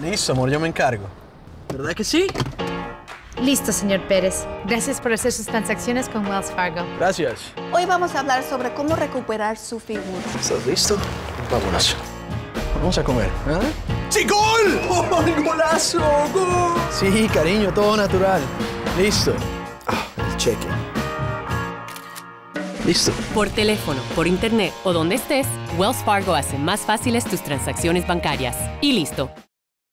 Listo, amor, yo me encargo. ¿Verdad que sí? Listo, señor Pérez. Gracias por hacer sus transacciones con Wells Fargo. Gracias. Hoy vamos a hablar sobre cómo recuperar su figura. ¿Estás listo? Vámonos. Vamos a comer, ¿ah? ¡Sí, gol! ¡Oh, golazo! ¡Gol! Sí, cariño, todo natural. Listo. Ah, el cheque. Listo. Por teléfono, por internet o donde estés, Wells Fargo hace más fáciles tus transacciones bancarias. Y listo.